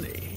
money.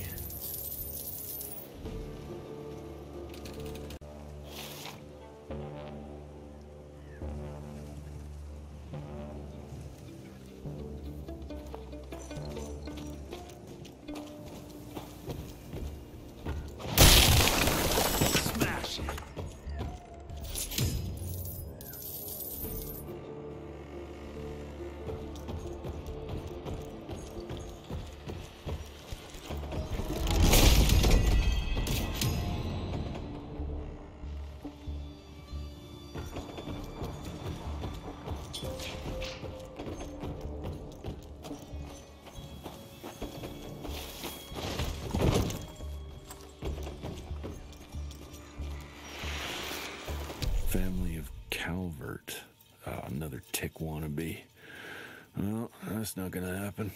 Family of Calvert. Ah, another tick wannabe. Well, that's not gonna happen.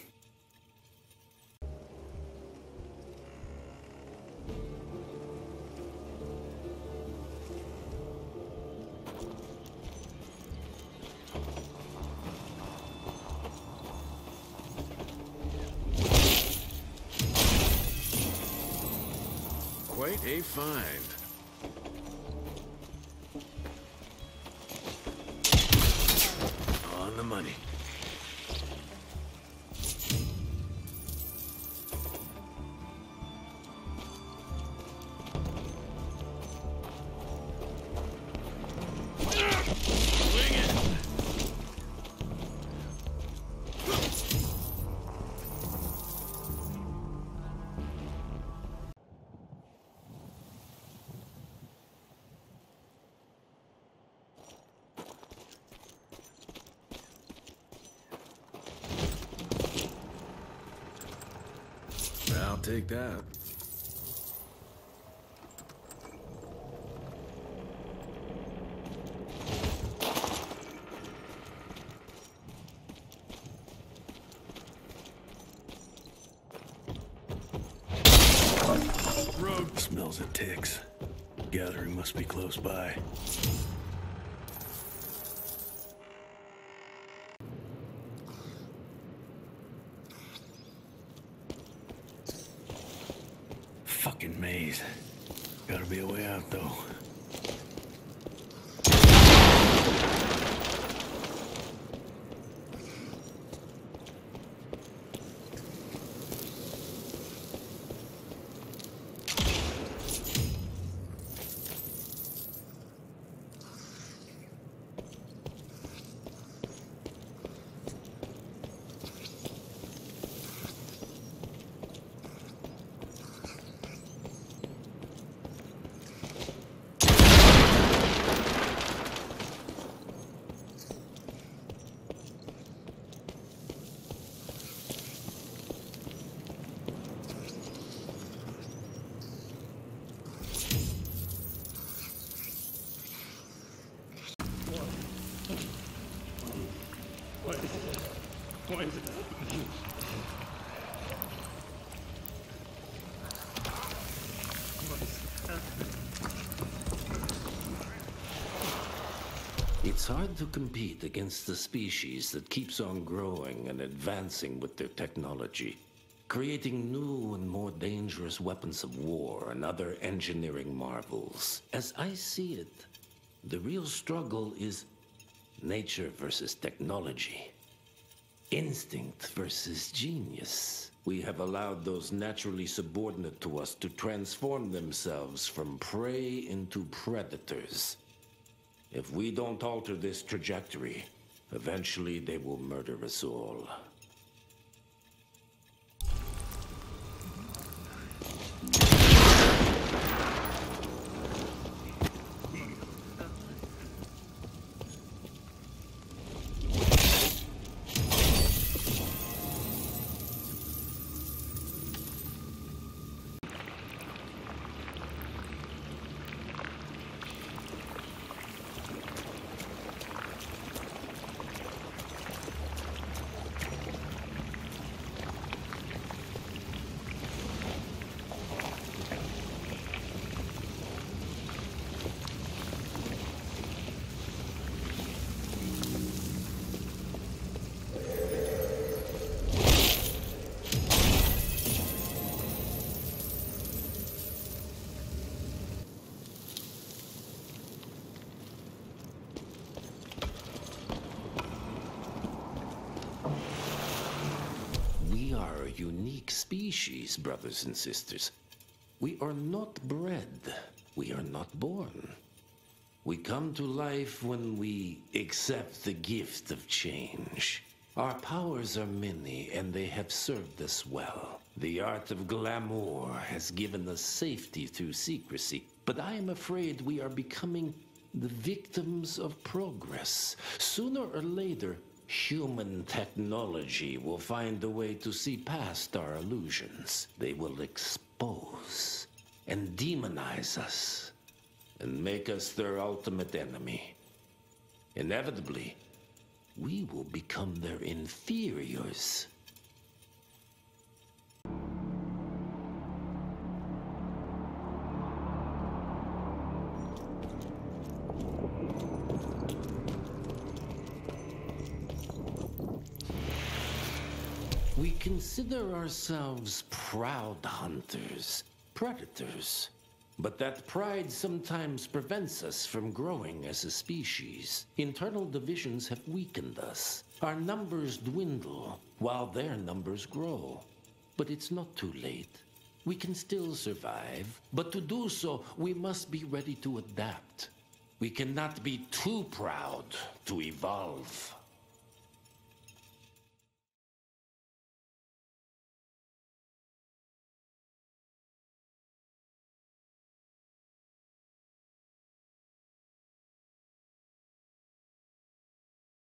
Quite a find. Money. I'll take that. Road smells of ticks. Gathering must be close by. Fucking maze. Gotta be a way out, though. It's hard to compete against the species that keeps on growing and advancing with their technology, creating new and more dangerous weapons of war and other engineering marvels. As I see it, the real struggle is nature versus technology, instinct versus genius. We have allowed those naturally subordinate to us to transform themselves from prey into predators. If we don't alter this trajectory, eventually they will murder us all. Unique species, brothers and sisters. We are not bred, we are not born. We come to life when we accept the gift of change. Our powers are many, and they have served us well. The art of glamour has given us safety through secrecy, but I am afraid we are becoming the victims of progress. Sooner or later, human technology will find a way to see past our illusions. They will expose and demonize us and make us their ultimate enemy. Inevitably, we will become their inferiors. We consider ourselves proud hunters, predators. But that pride sometimes prevents us from growing as a species. Internal divisions have weakened us. Our numbers dwindle while their numbers grow. But it's not too late. We can still survive, but to do so, we must be ready to adapt. We cannot be too proud to evolve.